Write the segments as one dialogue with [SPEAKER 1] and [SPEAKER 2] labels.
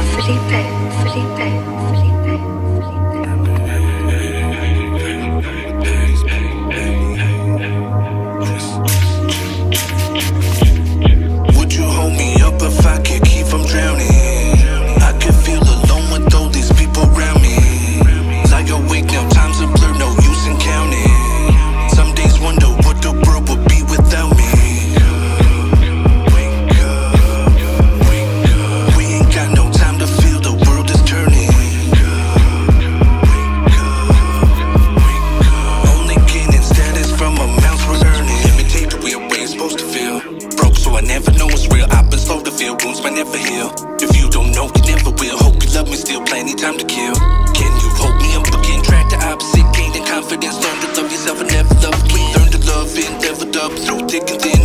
[SPEAKER 1] Felipe, Felipe, Felipe,
[SPEAKER 2] wounds might never heal. If you don't know, you never will. Hope you love me still, plenty time to kill. Can you hold me up again? Track the opposite, gaining confidence. Learn to love yourself and never love again. Learn to love and leveled up through thick and thin.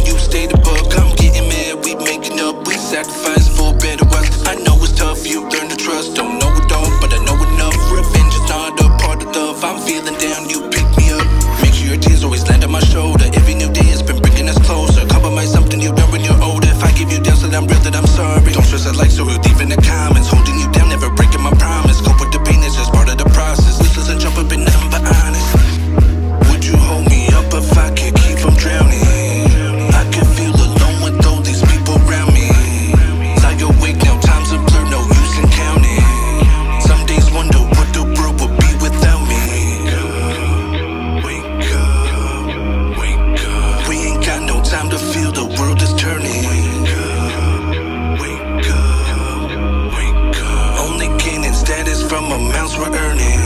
[SPEAKER 2] we're earning.